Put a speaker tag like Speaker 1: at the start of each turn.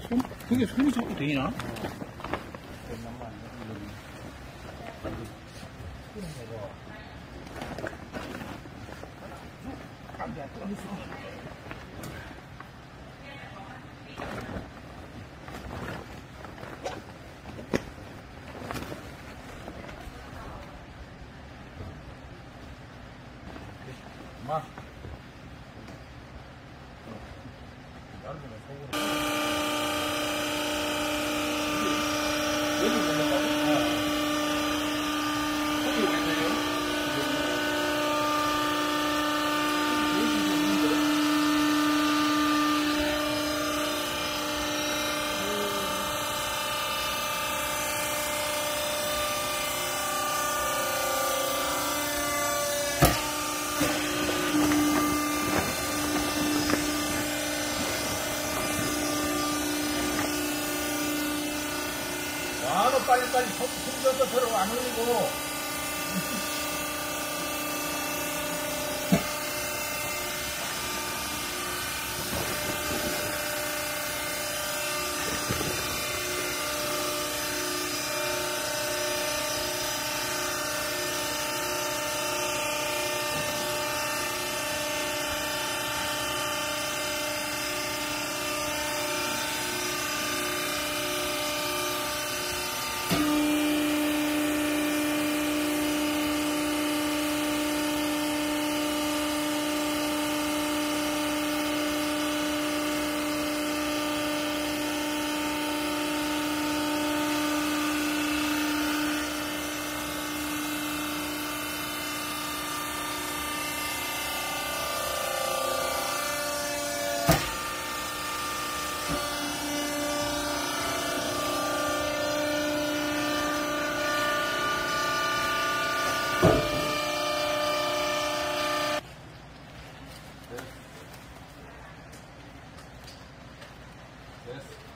Speaker 1: 손, 그게 손이 자꾸 되나? 마. 여기 빨리빨리 손들어서 서로 안 올리고. Yes.